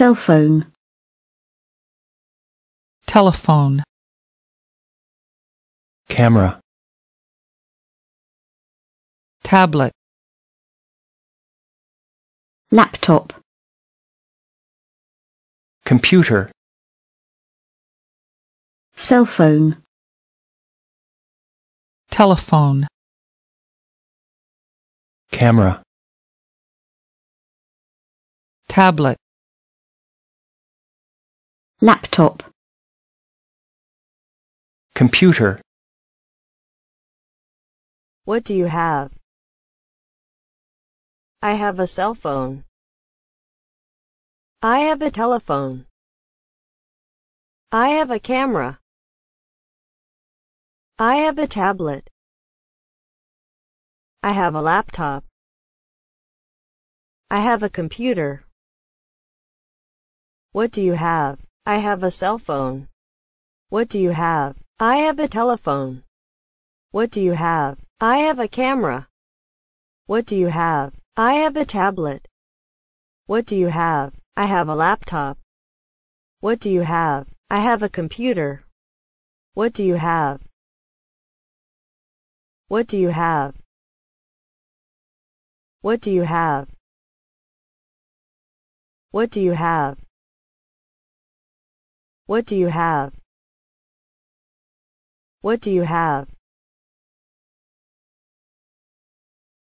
cell phone, telephone, camera, tablet, laptop, computer, cell phone, telephone, camera, tablet, laptop, computer, What do you have? I have a cell phone. I have a telephone. I have a camera. I have a tablet. I have a laptop. I have a computer. What do you have? I have a cell phone. What do you have? I have a telephone. What do you have? I have a camera. What do you have? I have a tablet. What do you have? I have a laptop. What do you have? I have a computer. What do you have? What do you have? What do you have? What do you have? What do you have? What do you have?